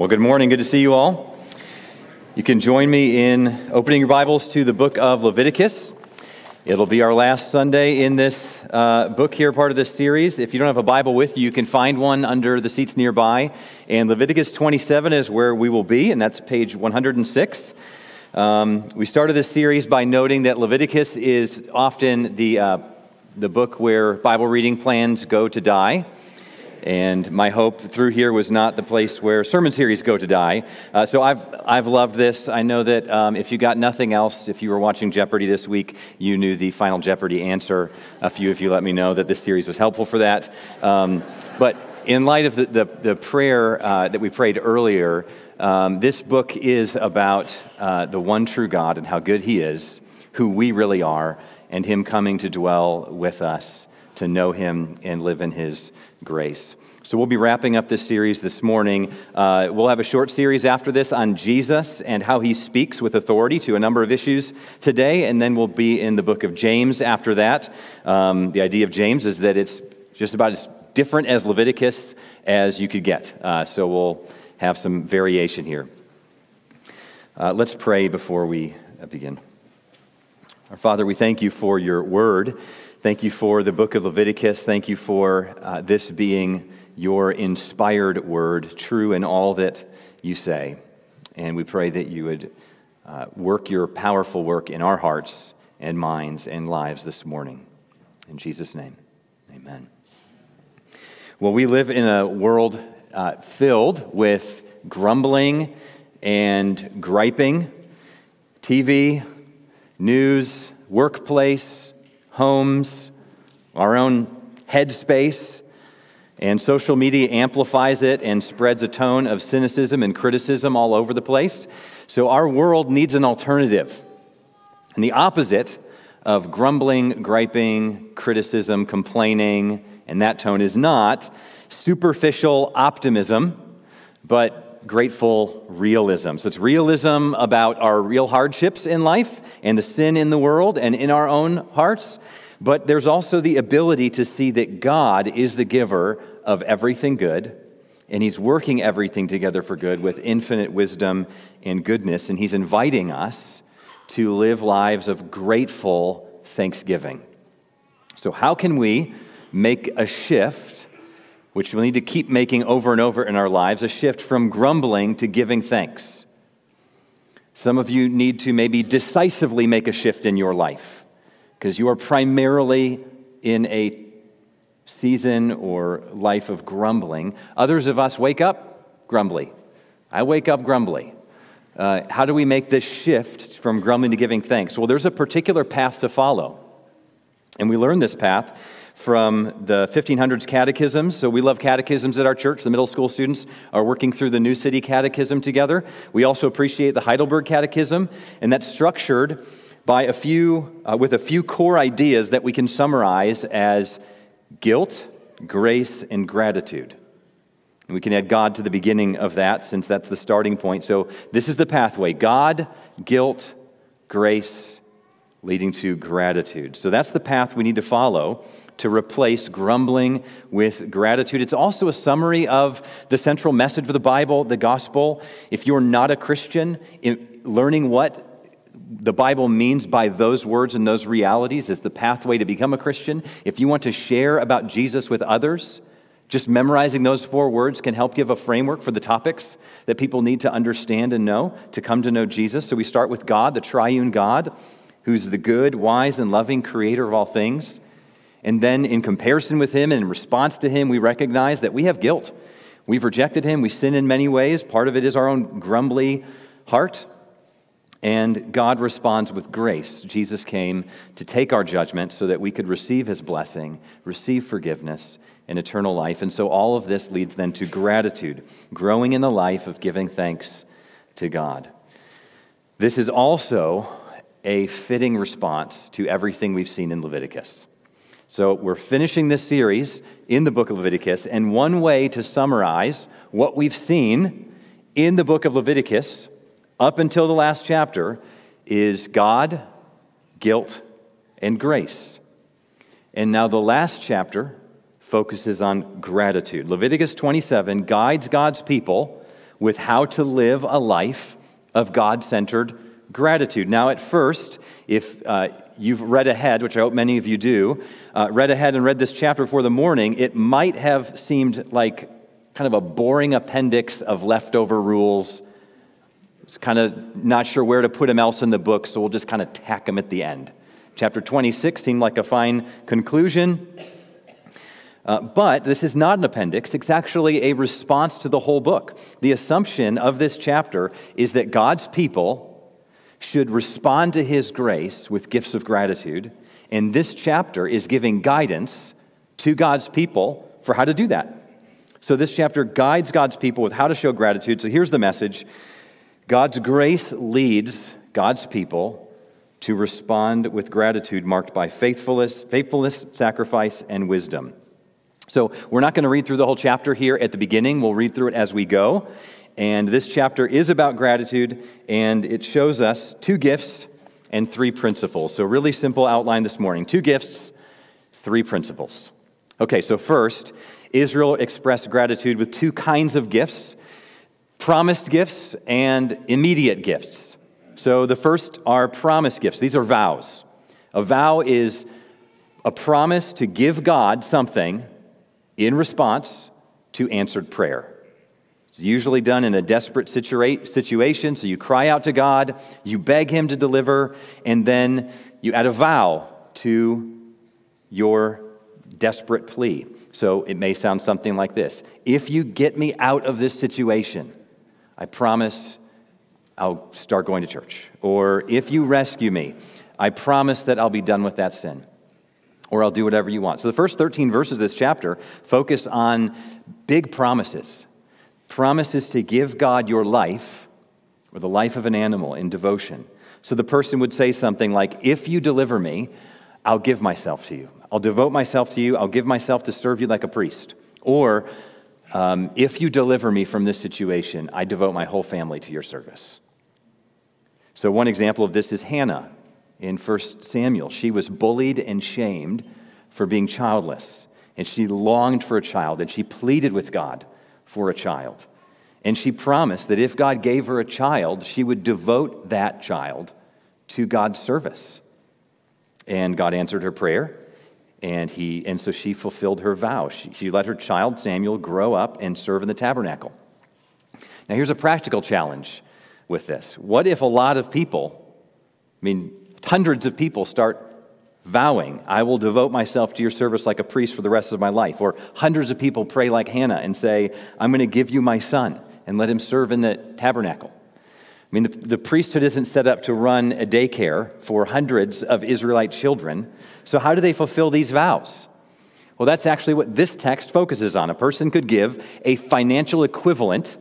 Well, good morning. Good to see you all. You can join me in opening your Bibles to the book of Leviticus. It'll be our last Sunday in this uh, book here, part of this series. If you don't have a Bible with you, you can find one under the seats nearby. And Leviticus 27 is where we will be, and that's page 106. Um, we started this series by noting that Leviticus is often the, uh, the book where Bible reading plans go to die. And my hope through here was not the place where sermon series go to die. Uh, so I've, I've loved this. I know that um, if you got nothing else, if you were watching Jeopardy this week, you knew the final Jeopardy answer. A few of you let me know that this series was helpful for that. Um, but in light of the, the, the prayer uh, that we prayed earlier, um, this book is about uh, the one true God and how good He is, who we really are, and Him coming to dwell with us to know Him and live in His grace. So we'll be wrapping up this series this morning. Uh, we'll have a short series after this on Jesus and how he speaks with authority to a number of issues today, and then we'll be in the book of James after that. Um, the idea of James is that it's just about as different as Leviticus as you could get. Uh, so we'll have some variation here. Uh, let's pray before we begin. Our Father, we thank you for your word. Thank you for the book of Leviticus. Thank you for uh, this being your inspired word, true in all that you say. And we pray that you would uh, work your powerful work in our hearts and minds and lives this morning. In Jesus' name, amen. Well, we live in a world uh, filled with grumbling and griping, TV, news, workplace, homes, our own headspace, and social media amplifies it and spreads a tone of cynicism and criticism all over the place. So our world needs an alternative. And the opposite of grumbling, griping, criticism, complaining, and that tone is not superficial optimism, but grateful realism. So it's realism about our real hardships in life and the sin in the world and in our own hearts, but there's also the ability to see that God is the giver of everything good, and He's working everything together for good with infinite wisdom and goodness, and He's inviting us to live lives of grateful thanksgiving. So, how can we make a shift, which we'll need to keep making over and over in our lives, a shift from grumbling to giving thanks? Some of you need to maybe decisively make a shift in your life because you are primarily in a season or life of grumbling. Others of us wake up grumbly. I wake up grumbly. Uh, how do we make this shift from grumbling to giving thanks? Well, there's a particular path to follow. And we learn this path from the 1500s catechisms. So we love catechisms at our church. The middle school students are working through the New City Catechism together. We also appreciate the Heidelberg Catechism, and that's structured by a few, uh, with a few core ideas that we can summarize as guilt, grace, and gratitude. And we can add God to the beginning of that since that's the starting point. So this is the pathway God, guilt, grace, leading to gratitude. So that's the path we need to follow to replace grumbling with gratitude. It's also a summary of the central message of the Bible, the gospel. If you're not a Christian, learning what the Bible means by those words and those realities is the pathway to become a Christian. If you want to share about Jesus with others, just memorizing those four words can help give a framework for the topics that people need to understand and know to come to know Jesus. So we start with God, the triune God, who's the good, wise, and loving creator of all things. And then, in comparison with Him and in response to Him, we recognize that we have guilt. We've rejected Him. We sin in many ways. Part of it is our own grumbly heart. And God responds with grace. Jesus came to take our judgment so that we could receive his blessing, receive forgiveness, and eternal life. And so all of this leads then to gratitude, growing in the life of giving thanks to God. This is also a fitting response to everything we've seen in Leviticus. So we're finishing this series in the book of Leviticus, and one way to summarize what we've seen in the book of Leviticus up until the last chapter is God, guilt, and grace. And now the last chapter focuses on gratitude. Leviticus 27 guides God's people with how to live a life of God centered gratitude. Now, at first, if uh, you've read ahead, which I hope many of you do, uh, read ahead and read this chapter before the morning, it might have seemed like kind of a boring appendix of leftover rules. It's kind of not sure where to put them else in the book, so we'll just kind of tack them at the end. Chapter 26 seemed like a fine conclusion. Uh, but this is not an appendix, it's actually a response to the whole book. The assumption of this chapter is that God's people should respond to his grace with gifts of gratitude, and this chapter is giving guidance to God's people for how to do that. So, this chapter guides God's people with how to show gratitude. So, here's the message God's grace leads God's people to respond with gratitude marked by faithfulness, faithfulness, sacrifice, and wisdom. So, we're not going to read through the whole chapter here at the beginning. We'll read through it as we go. And this chapter is about gratitude, and it shows us two gifts and three principles. So, really simple outline this morning two gifts, three principles. Okay, so first, Israel expressed gratitude with two kinds of gifts promised gifts and immediate gifts. So, the first are promised gifts, these are vows. A vow is a promise to give God something in response to answered prayer. It's usually done in a desperate situa- situation. So you cry out to God, you beg Him to deliver, and then you add a vow to your desperate plea. So it may sound something like this If you get me out of this situation, I promise I'll start going to church. Or if you rescue me, I promise that I'll be done with that sin. Or I'll do whatever you want. So the first 13 verses of this chapter focus on big promises promises to give God your life or the life of an animal in devotion. So the person would say something like, If you deliver me, I'll give myself to you. I'll devote myself to you. I'll give myself to serve you like a priest. Or, um, if you deliver me from this situation, I devote my whole family to your service. So, one example of this is Hannah in 1 Samuel. She was bullied and shamed for being childless, and she longed for a child, and she pleaded with God for a child. And she promised that if God gave her a child, she would devote that child to God's service. And God answered her prayer, and, he, and so she fulfilled her vow. She, she let her child, Samuel, grow up and serve in the tabernacle. Now, here's a practical challenge with this. What if a lot of people, I mean, hundreds of people, start vowing, I will devote myself to your service like a priest for the rest of my life. Or hundreds of people pray like Hannah and say, I'm going to give you my son and let him serve in the tabernacle. I mean, the, the, priesthood isn't set up to run a daycare for hundreds of Israelite children. So, how do they fulfill these vows? Well, that's actually what this text focuses on. A person could give a financial equivalent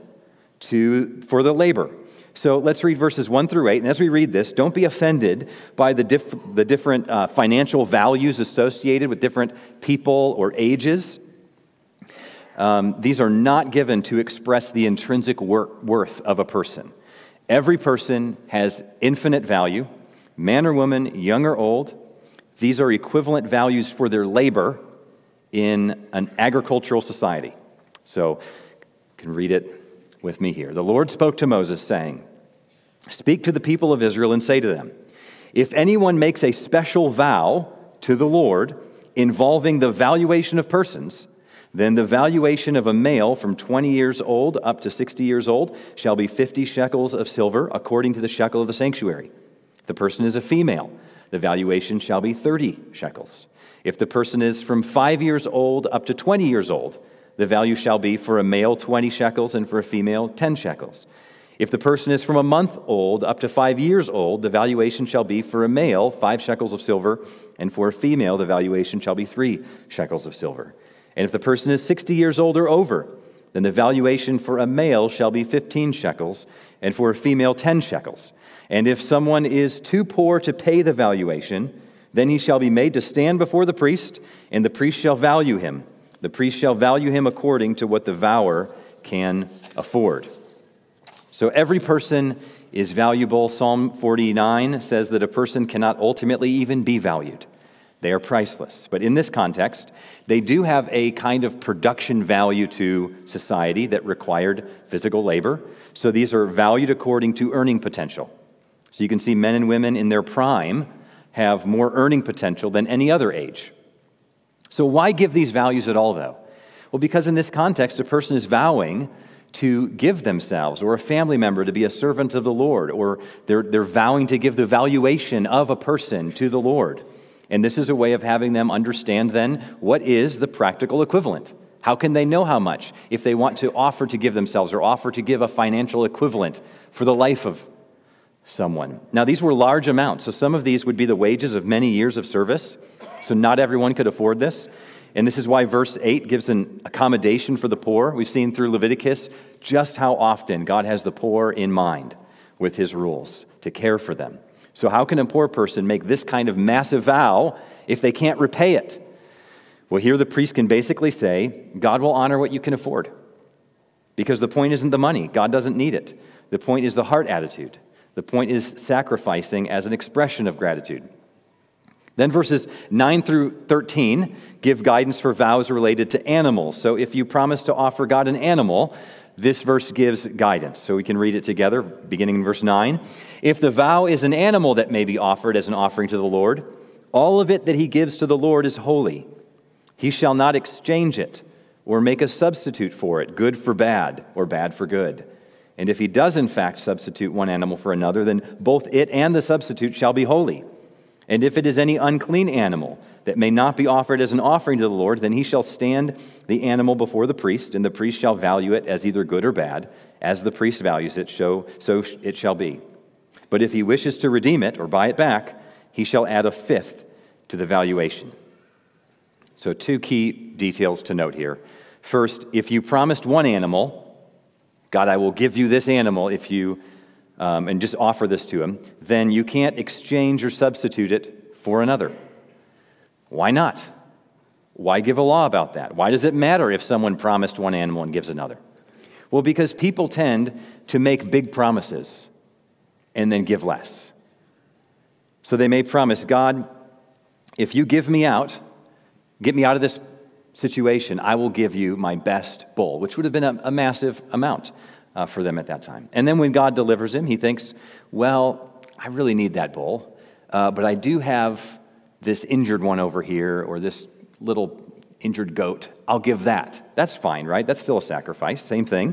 to, for the labor. So let's read verses 1 through 8. And as we read this, don't be offended by the, diff- the different uh, financial values associated with different people or ages. Um, these are not given to express the intrinsic wor- worth of a person. Every person has infinite value, man or woman, young or old. These are equivalent values for their labor in an agricultural society. So, you can read it with me here. The Lord spoke to Moses, saying, Speak to the people of Israel and say to them, If anyone makes a special vow to the Lord involving the valuation of persons, then the valuation of a male from 20 years old up to 60 years old shall be 50 shekels of silver, according to the shekel of the sanctuary. If the person is a female, the valuation shall be 30 shekels. If the person is from 5 years old up to 20 years old, the value shall be for a male 20 shekels and for a female 10 shekels. If the person is from a month old up to five years old, the valuation shall be for a male five shekels of silver, and for a female, the valuation shall be three shekels of silver. And if the person is 60 years old or over, then the valuation for a male shall be 15 shekels, and for a female, 10 shekels. And if someone is too poor to pay the valuation, then he shall be made to stand before the priest, and the priest shall value him. The priest shall value him according to what the vower can afford. So every person is valuable. Psalm 49 says that a person cannot ultimately even be valued They are priceless. But in this context, they do have a kind of production value to society that required physical labor. So these are valued according to earning potential. So you can see men and women in their prime have more earning potential than any other age. So why give these values at all, though? Well, because in this context, a person is vowing to give themselves, or a family member to be a servant of the Lord, or they're, they're vowing to give the valuation of a person to the Lord. And this is a way of having them understand then what is the practical equivalent. How can they know how much if they want to offer to give themselves or offer to give a financial equivalent for the life of someone? Now, these were large amounts, so some of these would be the wages of many years of service, so not everyone could afford this. And this is why verse 8 gives an accommodation for the poor. We've seen through Leviticus just how often God has the poor in mind with his rules to care for them. So, how can a poor person make this kind of massive vow if they can't repay it? Well, here the priest can basically say, God will honor what you can afford. Because the point isn't the money, God doesn't need it. The point is the heart attitude. The point is sacrificing as an expression of gratitude. Then verses 9 through 13 give guidance for vows related to animals. So if you promise to offer God an animal, this verse gives guidance. So we can read it together, beginning in verse 9. If the vow is an animal that may be offered as an offering to the Lord, all of it that he gives to the Lord is holy. He shall not exchange it or make a substitute for it, good for bad or bad for good. And if he does in fact substitute one animal for another, then both it and the substitute shall be holy. And if it is any unclean animal that may not be offered as an offering to the Lord, then he shall stand the animal before the priest, and the priest shall value it as either good or bad. As the priest values it, so, so it shall be. But if he wishes to redeem it or buy it back, he shall add a fifth to the valuation. So, two key details to note here. First, if you promised one animal, God, I will give you this animal if you um, and just offer this to him, then you can't exchange or substitute it for another. Why not? Why give a law about that? Why does it matter if someone promised one animal and gives another? Well, because people tend to make big promises and then give less. So they may promise, God, if you give me out, get me out of this situation, I will give you my best bull, which would have been a, a massive amount uh, for them at that time. And then when God delivers him, he thinks, well, I really need that bull, uh, but I do have this injured one over here or this little injured goat. I'll give that. That's fine, right? That's still a sacrifice. Same thing.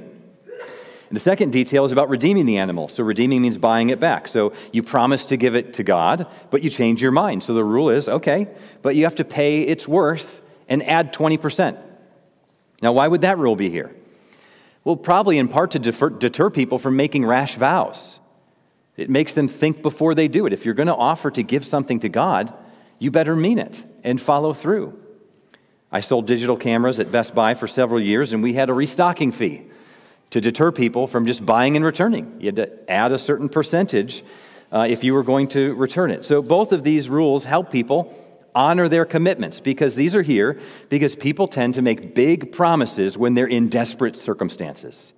And the second detail is about redeeming the animal. So, redeeming means buying it back. So, you promise to give it to God, but you change your mind. So, the rule is okay, but you have to pay its worth and add 20%. Now, why would that rule be here? Well, probably in part to defer, deter people from making rash vows. It makes them think before they do it. If you're going to offer to give something to God, you better mean it and follow through. I sold digital cameras at Best Buy for several years, and we had a restocking fee to deter people from just buying and returning. You had to add a certain percentage uh, if you were going to return it. So, both of these rules help people honor their commitments because these are here because people tend to make big promises when they're in desperate circumstances.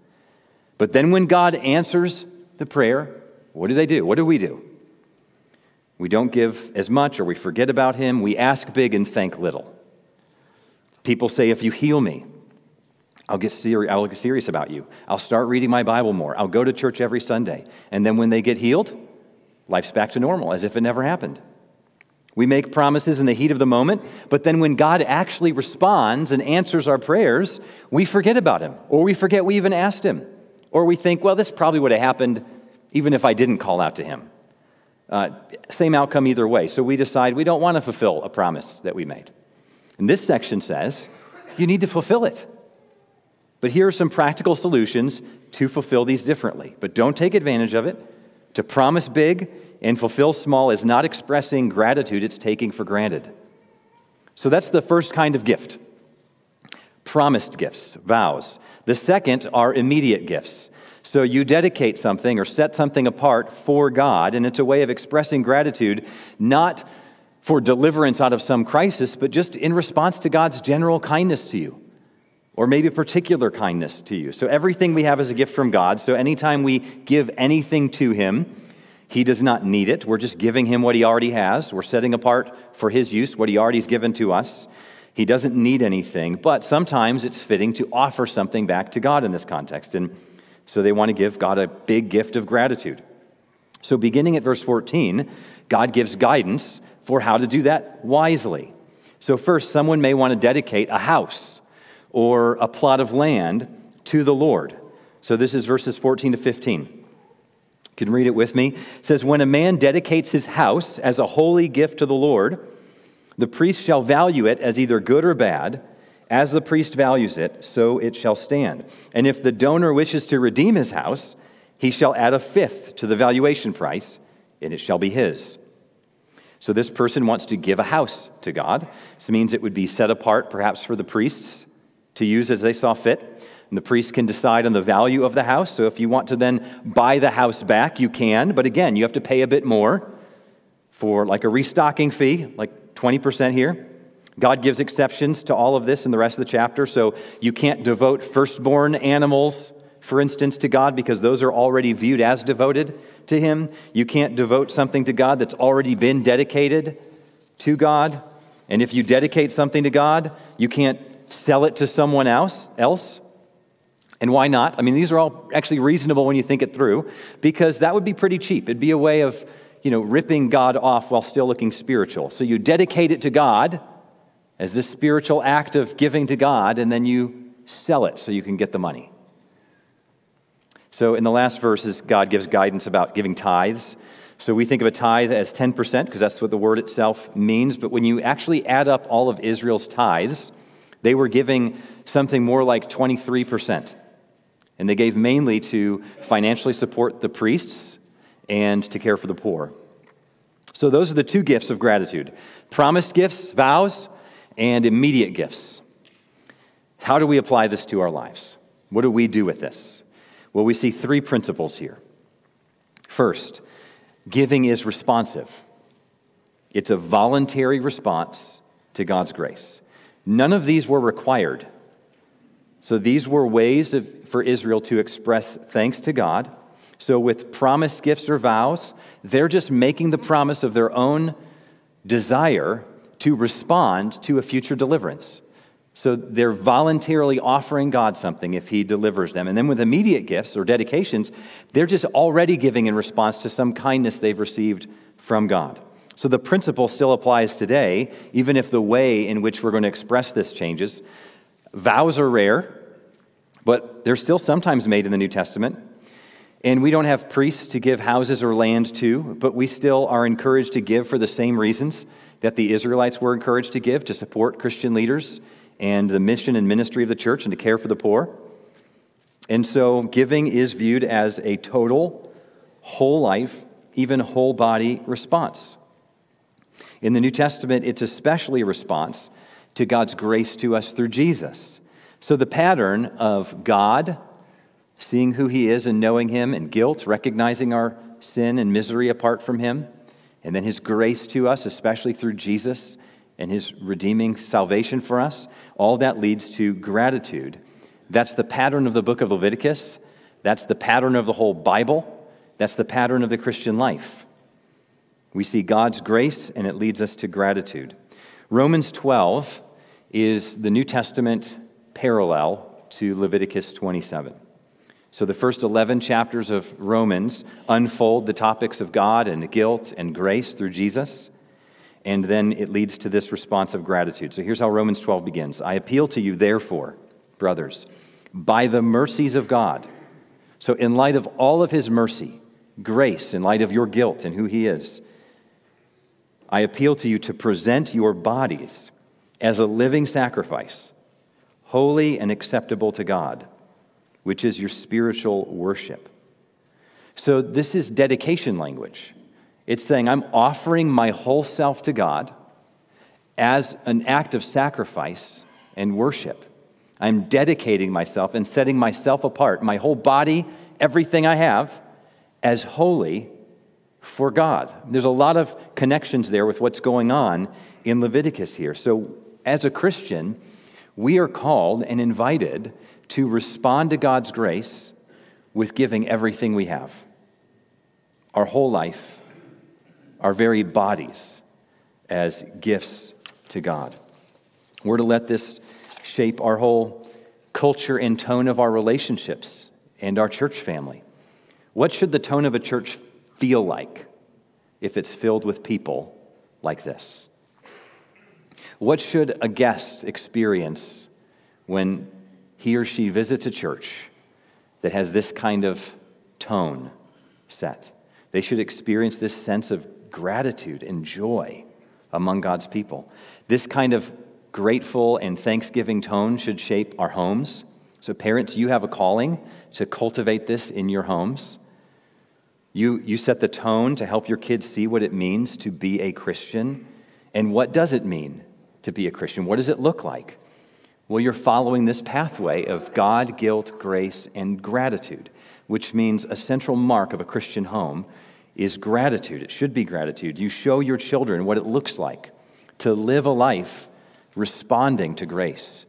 But then when God answers the prayer, what do they do? What do we do? We don't give as much or we forget about Him. We ask big and thank little. People say, if you heal me, I'll get, seri- I'll get serious about you. I'll start reading my Bible more. I'll go to church every Sunday. And then when they get healed, life's back to normal as if it never happened. We make promises in the heat of the moment, but then when God actually responds and answers our prayers, we forget about Him, or we forget we even asked Him, or we think, well, this probably would have happened even if I didn't call out to Him. Uh, same outcome either way. So we decide we don't want to fulfill a promise that we made. And this section says you need to fulfill it. But here are some practical solutions to fulfill these differently. But don't take advantage of it. To promise big and fulfill small is not expressing gratitude, it's taking for granted. So that's the first kind of gift promised gifts, vows. The second are immediate gifts. So you dedicate something or set something apart for God, and it's a way of expressing gratitude, not for deliverance out of some crisis, but just in response to God's general kindness to you, or maybe a particular kindness to you. So everything we have is a gift from God. So anytime we give anything to Him, He does not need it. We're just giving him what he already has. We're setting apart for his use what he already has given to us. He doesn't need anything, but sometimes it's fitting to offer something back to God in this context. And so they want to give God a big gift of gratitude. So, beginning at verse 14, God gives guidance for how to do that wisely. So, first, someone may want to dedicate a house or a plot of land to the Lord. So, this is verses 14 to 15. Can read it with me. It says, When a man dedicates his house as a holy gift to the Lord, the priest shall value it as either good or bad. As the priest values it, so it shall stand. And if the donor wishes to redeem his house, he shall add a fifth to the valuation price, and it shall be his. So this person wants to give a house to God. This means it would be set apart perhaps for the priests to use as they saw fit. And the priest can decide on the value of the house. So if you want to then buy the house back, you can. But again, you have to pay a bit more for like a restocking fee, like 20% here. God gives exceptions to all of this in the rest of the chapter. So you can't devote firstborn animals for instance, to God because those are already viewed as devoted to Him. You can't devote something to God that's already been dedicated to God. And if you dedicate something to God, you can't sell it to someone else. else. And why not? I mean, these are all actually reasonable when you think it through, because that would be pretty cheap. It'd be a way of, you know, ripping God off while still looking spiritual. So you dedicate it to God as this spiritual act of giving to God, and then you sell it so you can get the money. So in the last verses, God gives guidance about giving tithes. So we think of a tithe as 10% because that's what the word itself means. But when you actually add up all of Israel's tithes, they were giving something more like 23%. And they gave mainly to financially support the priests and to care for the poor. So those are the two gifts of gratitude promised gifts, vows, and immediate gifts. How do we apply this to our lives? What do we do with this? Well, we see three principles here. First, giving is responsive, it's a voluntary response to God's grace. None of these were required. So these were ways of, for Israel to express thanks to God. So, with promised gifts or vows, they're just making the promise of their own desire to respond to a future deliverance. So they're voluntarily offering God something if He delivers them. And then with immediate gifts or dedications, they're just already giving in response to some kindness they've received from God. So the principle still applies today, even if the way in which we're going to express this changes. Vows are rare, but they're still sometimes made in the New Testament. And we don't have priests to give houses or land to, but we still are encouraged to give for the same reasons that the Israelites were encouraged to give to support Christian leaders and the mission and ministry of the church and to care for the poor. And so giving is viewed as a total, whole life, even whole body response. In the New Testament, it's especially a response to God's grace to us through Jesus. So the pattern of God seeing who He is and knowing Him, and guilt, recognizing our sin and misery apart from Him, and then His grace to us, especially through Jesus, and his redeeming salvation for us, all that leads to gratitude. That's the pattern of the book of Leviticus. That's the pattern of the whole Bible. That's the pattern of the Christian life. We see God's grace, and it leads us to gratitude. Romans 12 is the New Testament parallel to Leviticus 27. So the first 11 chapters of Romans unfold the topics of God and guilt and grace through Jesus and then it leads to this response of gratitude. So here's how Romans 12 begins I appeal to you, therefore, brothers, by the mercies of God. So, in light of all of his mercy, grace, in light of your guilt and who he is, I appeal to you to present your bodies as a living sacrifice, holy and acceptable to God, which is your spiritual worship. So, this is dedication language. It's saying, I'm offering my whole self to God as an act of sacrifice and worship. I'm dedicating myself and setting myself apart, my whole body, everything I have, as holy for God. There's a lot of connections there with what's going on in Leviticus here. So, as a Christian, we are called and invited to respond to God's grace with giving everything we have. our whole life, our very bodies, as gifts to God. We're to let this shape our whole culture and tone of our relationships and our church family. What should the tone of a church feel like if it's filled with people like this? What should a guest experience when he or she visits a church that has this kind of tone set? They should experience this sense of gratitude and joy among God's people. This kind of grateful and thanksgiving tone should shape our homes. So, parents, you have a calling to cultivate this in your homes. You, you set the tone to help your kids see what it means to be a Christian. And what does it mean to be a Christian? What does it look like? Well, you're following this pathway of God, guilt, grace, and gratitude, which means a central mark of a Christian home is gratitude. It should be gratitude. You show your children what it looks like to live a life responding to grace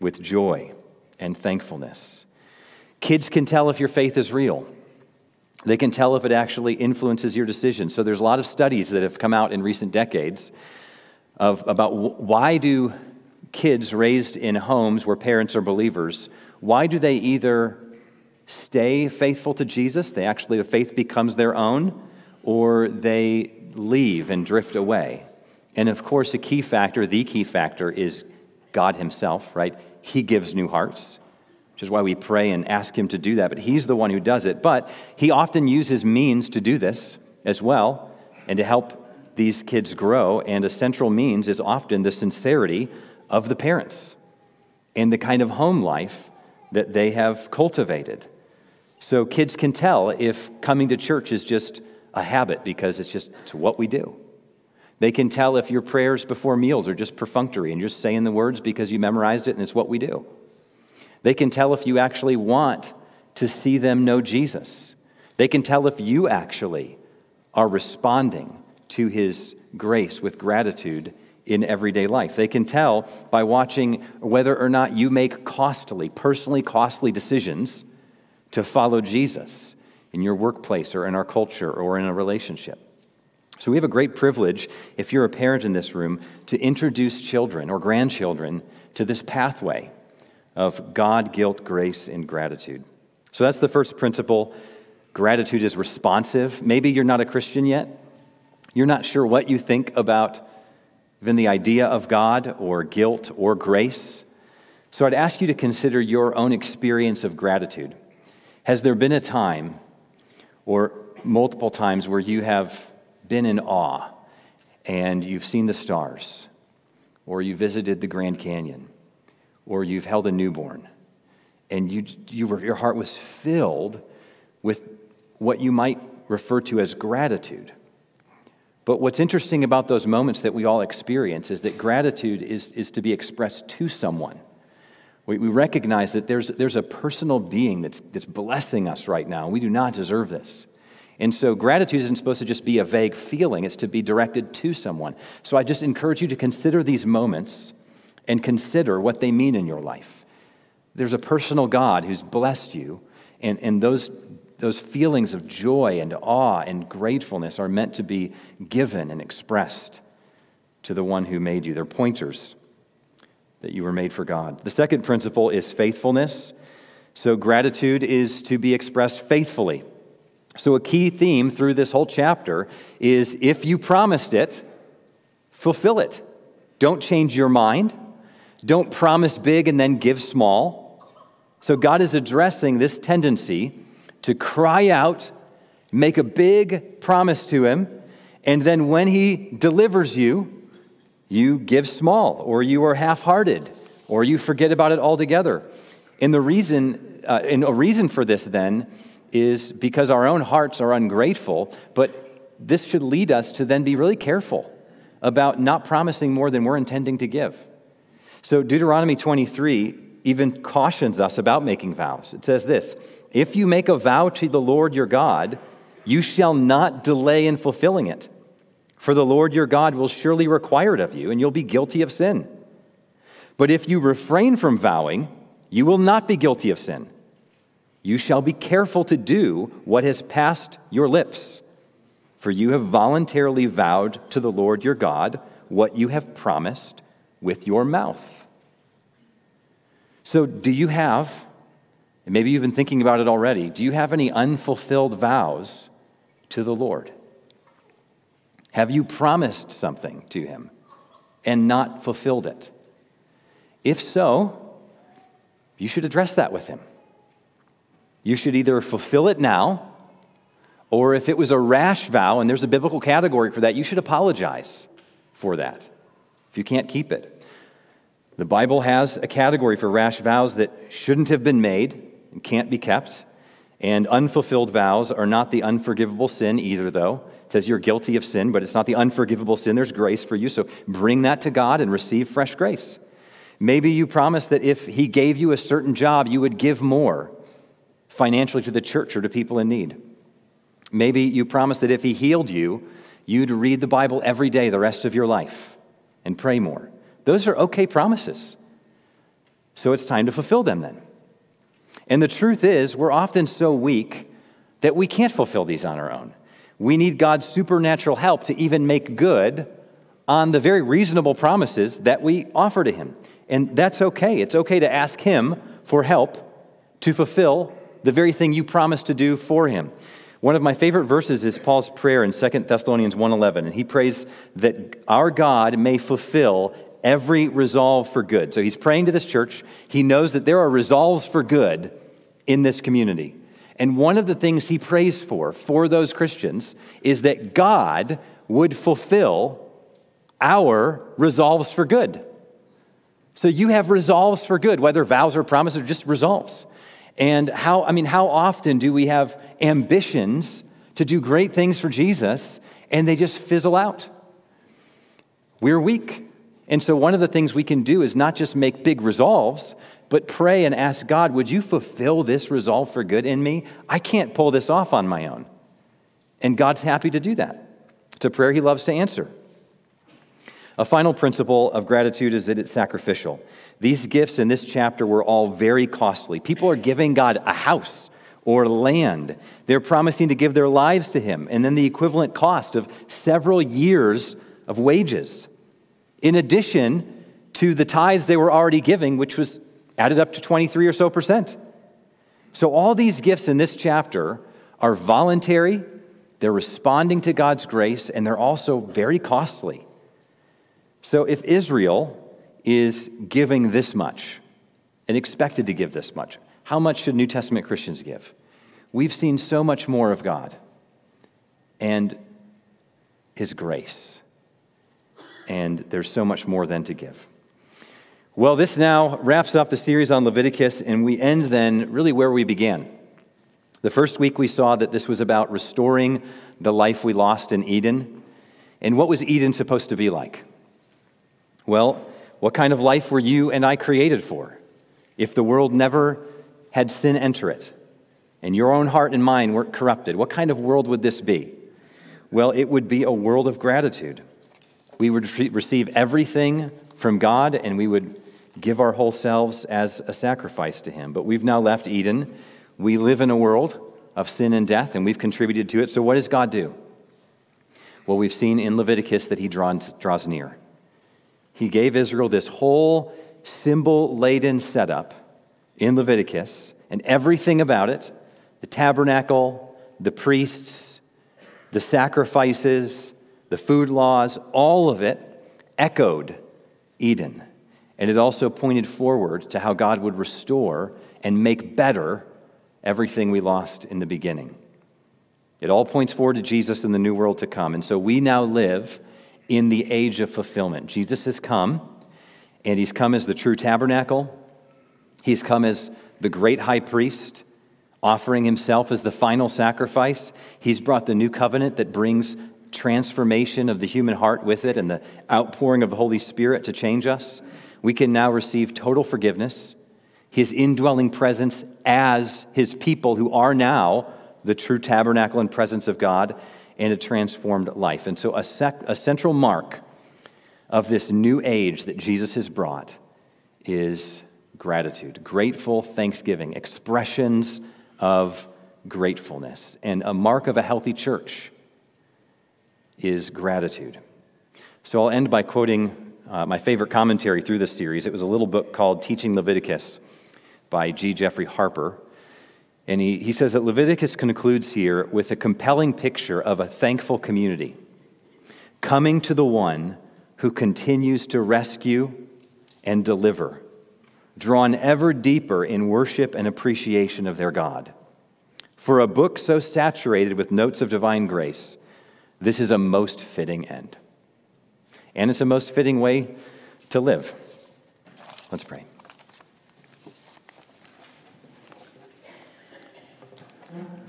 with joy and thankfulness. Kids can tell if your faith is real. They can tell if it actually influences your decision. So there's a lot of studies that have come out in recent decades of about why do kids raised in homes where parents are believers, why do they either stay faithful to Jesus, they actually the faith becomes their own, or they leave and drift away. And of course, a key factor, the key factor is God Himself, right? He gives new hearts, which is why we pray and ask Him to do that. But He's the one who does it. But He often uses means to do this as well and to help these kids grow. And a central means is often the sincerity of the parents and the kind of home life that they have cultivated. So kids can tell if coming to church is just a habit because it's just it's what we do. They can tell if your prayers before meals are just perfunctory and you're saying the words because you memorized it and it's what we do. They can tell if you actually want to see them know Jesus. They can tell if you actually are responding to his grace with gratitude in everyday life. They can tell by watching whether or not you make costly, personally costly decisions to follow Jesus in your workplace or in our culture or in a relationship. So, we have a great privilege, if you're a parent in this room, to introduce children or grandchildren to this pathway of God, guilt, grace, and gratitude. So, that's the first principle. Gratitude is responsive. Maybe you're not a Christian yet. You're not sure what you think about even the idea of God or guilt or grace. So, I'd ask you to consider your own experience of gratitude. Has there been a time or multiple times where you have been in awe and you've seen the stars, or you visited the Grand Canyon, or you've held a newborn, and you, you were, your heart was filled with what you might refer to as gratitude. But what's interesting about those moments that we all experience is that gratitude is, is to be expressed to someone. We, we recognize that there's, there's a personal being that's, that's blessing us right now. We do not deserve this. And so gratitude isn't supposed to just be a vague feeling, it's to be directed to someone. So I just encourage you to consider these moments and consider what they mean in your life. There's a personal God who's blessed you, and, and those, those feelings of joy and awe and gratefulness are meant to be given and expressed to the one who made you. They're pointers that you were made for God. The second principle is faithfulness. So, gratitude is to be expressed faithfully. So, a key theme through this whole chapter is if you promised it, fulfill it. Don't change your mind. Don't promise big and then give small. So, God is addressing this tendency to cry out, make a big promise to Him, and then when He delivers you, you give small, or you are half hearted, or you forget about it altogether. And the reason, uh, and a reason for this then is because our own hearts are ungrateful, but this should lead us to then be really careful about not promising more than we're intending to give. So Deuteronomy 23 even cautions us about making vows. It says this If you make a vow to the Lord your God, you shall not delay in fulfilling it. For the Lord your God will surely require it of you, and you'll be guilty of sin. But if you refrain from vowing, you will not be guilty of sin. You shall be careful to do what has passed your lips, for you have voluntarily vowed to the Lord your God what you have promised with your mouth. So, do you have, and maybe you've been thinking about it already, do you have any unfulfilled vows to the Lord? Have you promised something to Him and not fulfilled it? If so, you should address that with Him. You should either fulfill it now or if it was a rash vow, and there's a biblical category for that, you should apologize for that if you can't keep it. The Bible has a category for rash vows that shouldn't have been made and can't be kept. And unfulfilled vows are not the unforgivable sin either, though. It says you're guilty of sin, but it's not the unforgivable sin. There's grace for you. So bring that to God and receive fresh grace. Maybe you promised that if He gave you a certain job, you would give more financially to the church or to people in need. Maybe you promised that if He healed you, you'd read the Bible every day the rest of your life and pray more. Those are okay promises. So it's time to fulfill them then. And the truth is, we're often so weak that we can't fulfill these on our own. We need God's supernatural help to even make good on the very reasonable promises that we offer to Him. And that's okay. It's okay to ask Him for help to fulfill the very thing you promised to do for Him. One of my favorite verses is Paul's prayer in 2 Thessalonians 1:11, and he prays that our God may fulfill every resolve for good. So he's praying to this church. He knows that there are resolves for good in this community. And one of the things he prays for for those Christians is that God would fulfill our resolves for good. So you have resolves for good, whether vows or promises or just resolves. And how, I mean, how often do we have ambitions to do great things for Jesus and they just fizzle out? We're weak. And so, one of the things we can do is not just make big resolves, but pray and ask God, would you fulfill this resolve for good in me? I can't pull this off on my own. And God's happy to do that. It's a prayer He loves to answer. A final principle of gratitude is that it's sacrificial. These gifts in this chapter were all very costly. People are giving God a house or land. They're promising to give their lives to Him, and then the equivalent cost of several years of wages, in addition to the tithes they were already giving, which was added up to 23 or so percent. So, all these gifts in this chapter are voluntary, they're responding to God's grace, and they're also very costly. So, if Israel is giving this much and expected to give this much. How much should New Testament Christians give? We've seen so much more of God and His grace. And there's so much more then to give. Well, this now wraps up the series on Leviticus, and we end then really where we began. The first week we saw that this was about restoring the life we lost in Eden. And what was Eden supposed to be like? Well, what kind of life were you and I created for? If the world never had sin enter it, and your own heart and mind weren't corrupted, what kind of world would this be? Well, it would be a world of gratitude. We would receive everything from God, and we would give our whole selves as a sacrifice to Him. But we've now left Eden. We live in a world of sin and death, and we've contributed to it. So, what does God do? Well, we've seen in Leviticus that He draws, draws near. He gave Israel this whole symbol laden setup in Leviticus and everything about it the tabernacle, the priests, the sacrifices, the food laws, all of it echoed Eden. And it also pointed forward to how God would restore and make better everything we lost in the beginning. It all points forward to Jesus and the new world to come. And so we now live in the age of fulfillment. Jesus has come, and he's come as the true tabernacle. He's come as the great high priest, offering himself as the final sacrifice. He's brought the new covenant that brings transformation of the human heart with it and the outpouring of the Holy Spirit to change us. We can now receive total forgiveness, his indwelling presence as his people who are now the true tabernacle and presence of God and a transformed life. And so, a, sec- a central mark of this new age that Jesus has brought is gratitude, grateful thanksgiving, expressions of gratefulness, and a mark of a healthy church is gratitude. So I'll end by quoting uh, my favorite commentary through this series. It was a little book called Teaching Leviticus by G. Geoffrey Harper. And he, he says that Leviticus concludes here with a compelling picture of a thankful community coming to the one who continues to rescue and deliver, drawn ever deeper in worship and appreciation of their God. For a book so saturated with notes of divine grace, this is a most fitting end. And it's a most fitting way to live. Let's pray.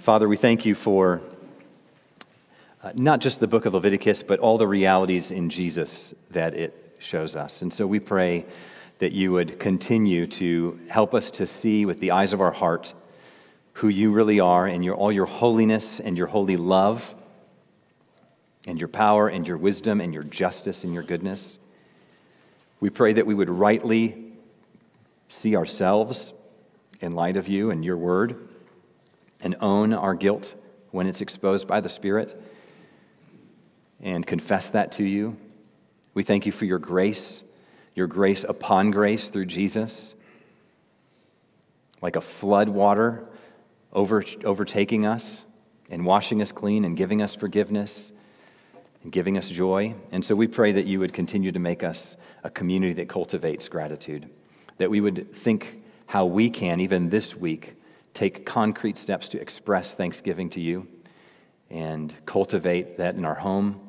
Father, we thank you for uh, not just the book of Leviticus, but all the realities in Jesus that it shows us. And so we pray that you would continue to help us to see with the eyes of our heart who you really are and your, all your holiness and your holy love and your power and your wisdom and your justice and your goodness. We pray that we would rightly see ourselves in light of you and your word and own our guilt when it's exposed by the Spirit and confess that to you. We thank you for your grace, your grace upon grace through Jesus, like a flood water over, overtaking us and washing us clean and giving us forgiveness and giving us joy. And so we pray that you would continue to make us a community that cultivates gratitude, that we would think how we can, even this week, take concrete steps to express thanksgiving to you and cultivate that in our home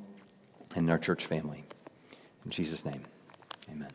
and in our church family. In Jesus' name, amen.